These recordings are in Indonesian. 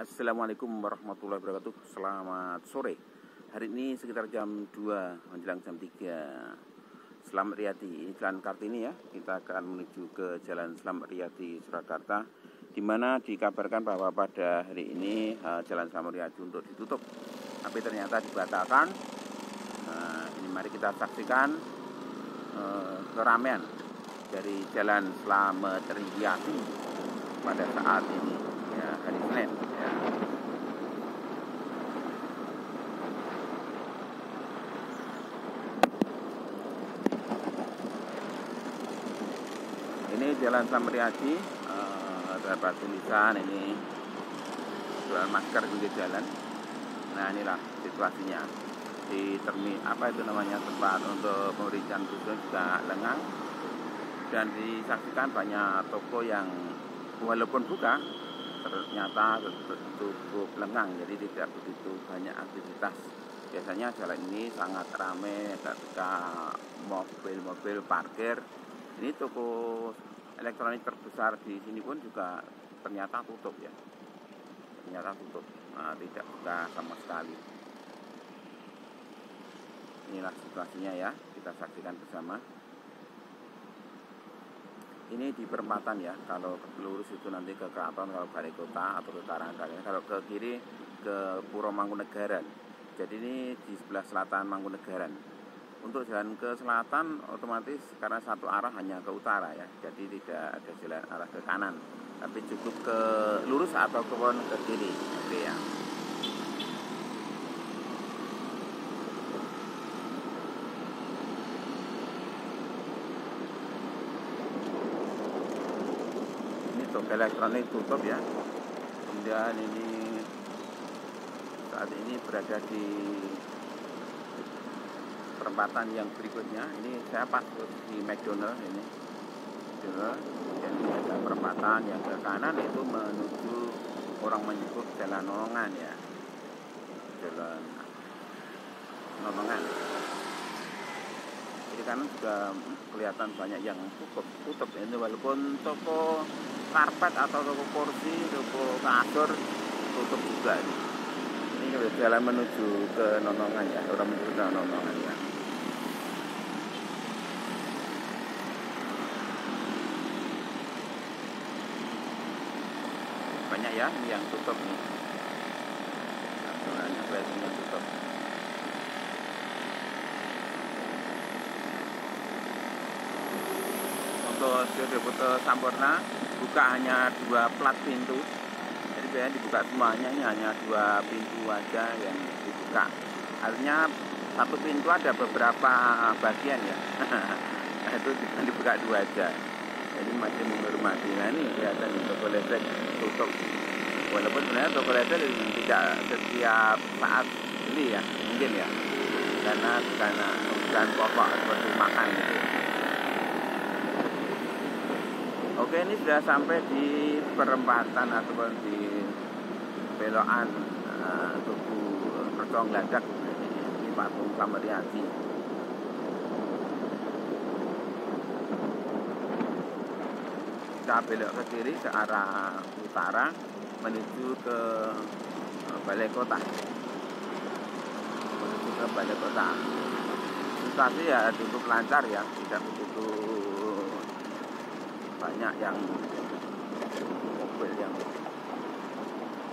Assalamualaikum warahmatullahi wabarakatuh. Selamat sore. Hari ini sekitar jam 2 menjelang jam 3 Selamat Riyadi. Ini Jalan Kartini ya. Kita akan menuju ke Jalan Selamat Riyadi Surakarta di mana dikabarkan bahwa pada hari ini uh, Jalan Selamat Riyadi untuk ditutup. Tapi ternyata dibatalkan. Uh, Ini mari kita saksikan uh, keramaian dari Jalan Selamat Riyadi pada saat ini ya hari Senin ya. Ini Jalan Samriaji uh, terdapat tulisan ini jual masker di jalan. Nah inilah situasinya. Di termi apa itu namanya tempat untuk pemeriksaan khusus juga lengang. Dan disaksikan banyak toko yang walaupun buka ternyata cukup lengang. Jadi tidak begitu banyak aktivitas. Biasanya jalan ini sangat ramai ketika mobil-mobil parkir. Ini toko elektronik terbesar di sini pun juga ternyata tutup ya. Ternyata tutup. Nah, tidak buka sama sekali. Inilah situasinya ya kita saksikan bersama. Ini di perempatan ya kalau lurus itu nanti ke keraton kalau balai kota atau ke Karangkarian kalau ke kiri ke Puro Mangkunegaran jadi ini di sebelah selatan Mangkunegaran untuk jalan ke selatan otomatis karena satu arah hanya ke utara ya. Jadi tidak ada jalan arah ke kanan. Tapi cukup ke lurus atau ke ke kiri. Oke ya. Toko elektronik tutup ya. Kemudian ini saat ini berada di perempatan yang berikutnya. Ini saya pas di McDonald ini. Ini ada perempatan yang ke kanan itu menuju orang menyebut jalan nolongan ya. Jalan nolongan. Kiri kanan juga kelihatan banyak yang tutup tutup. Ini walaupun toko karpet atau toko kursi, toko kasur tutup juga ini. Ini jalan menuju ke Nonongan ya, orang menuju ke Nonongan ya. Banyak ya yang tutup nih. Banyak yang tutup. Untuk Studio Sampurna buka hanya dua plat pintu. Jadi biasanya dibuka semuanya ini hanya dua pintu aja yang dibuka. Artinya satu pintu ada beberapa bagian ya. Itu dibuka dua aja. Jadi masih menghormati. Nah ini kelihatan toko listrik tutup walaupun sebenarnya toko listrik tidak setiap saat ini ya mungkin ya. Karena karena bukan pokok seperti makan gitu. Oke ini sudah sampai di perempatan ataupun di belokan uh, tugu Percong Gladak ini patung Samariati. Kita belok ke kiri ke arah utara menuju ke balai kota. Menuju ke balai kota. Situasi ya cukup lancar ya, tidak begitu banyak yang mobil yang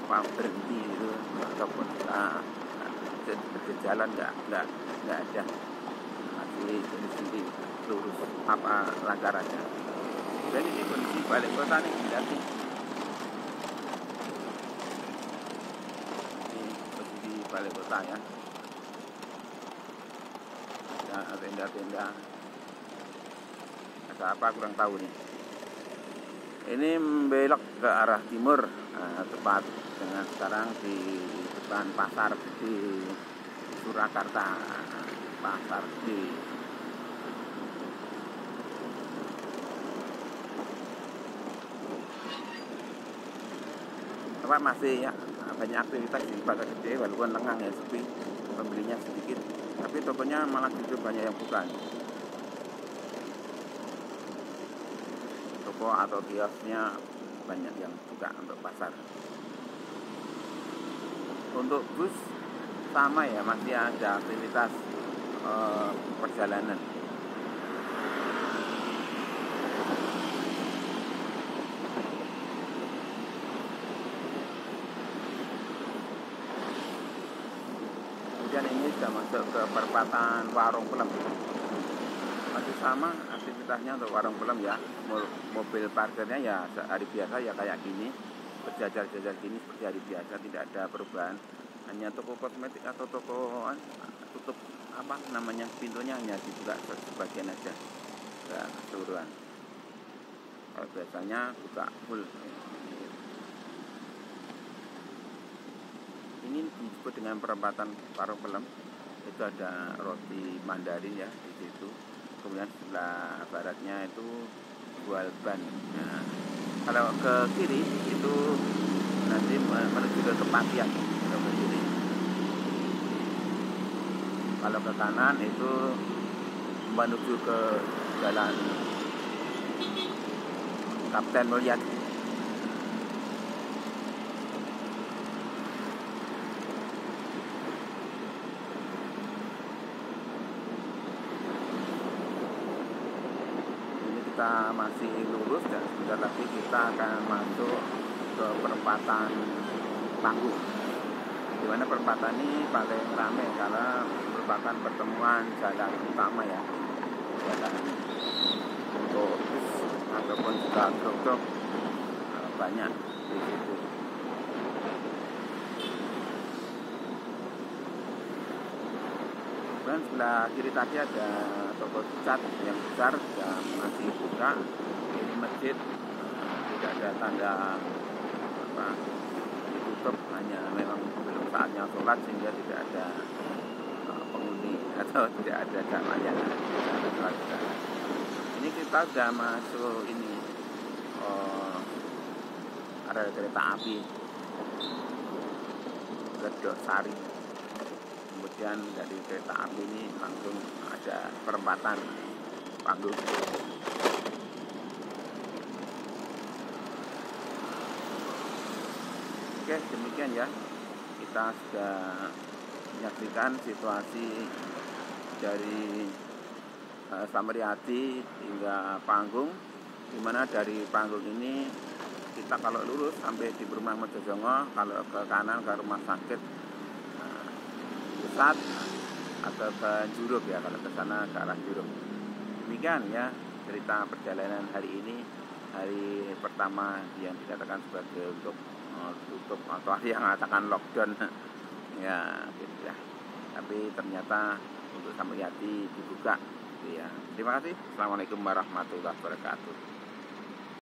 berhenti itu ataupun nah, jalan nggak nggak nggak ada masih di sini lurus apa lantarannya dan ini kondisi balik kota nih berarti ini kondisi balik kota ya. Tenda-tenda ada apa kurang tahu nih ini belok ke arah timur nah, tepat. Dengan sekarang di depan pasar di Surakarta. Pasar di apa masih ya banyak aktivitas di pasar gede walaupun lengang ya sepi. Pembelinya sedikit tapi tokonya malah justru banyak yang buka. Toko atau kiosnya banyak yang buka untuk pasar. Untuk bus sama ya masih ada aktivitas uh, perjalanan kemudian ini sudah masuk ke perempatan warung pelem masih sama aktivitasnya untuk warung pelem ya. Mobil parkirnya ya hari biasa ya kayak gini. Berjajar-jajar gini seperti hari biasa tidak ada perubahan. Hanya toko kosmetik atau toko tutup apa namanya pintunya hanya dibuka sebagian aja. Enggak keseluruhan. Kalau biasanya buka full. Ini disebut dengan perempatan parung pelem itu ada roti mandarin ya di situ. Kemudian sebelah baratnya itu jual ban. Nah, kalau ke kiri itu nanti menuju ke kepatian kalau ke kiri. Kalau ke kanan itu menuju ke jalan Kapten Mulyadi kita masih lurus dan sebentar lagi kita akan masuk ke perempatan Panggung di mana perempatan ini paling ramai karena merupakan pertemuan jalan utama ya. Jalan untuk bus ataupun juga truk-truk eh, banyak di situ. Kemudian sebelah kiri tadi ada toko cat yang besar yang masih ini masjid tidak ada tanda apa ditutup hanya memang belum saatnya sholat sehingga tidak ada uh, penghuni atau tidak ada jamaah ini kita sudah masuk ini uh, ada kereta api Gedok Sari. Kemudian dari kereta api ini langsung ada perempatan panggung oke demikian ya kita sudah menyaksikan situasi dari uh, Samariati hingga panggung di mana dari panggung ini kita kalau lurus sampai di perumahan Mojojongo kalau ke kanan ke rumah sakit pusat atau ke Juruk ya kalau ke sana ke arah Juruk. Demikian ya cerita perjalanan hari ini hari pertama yang dikatakan sebagai untuk uh, tutup. Atau hari yang mengatakan lockdown. Ya gitu ya. Tapi ternyata untuk Samyati dibuka. Gitu ya terima kasih. Assalamualaikum warahmatullahi wabarakatuh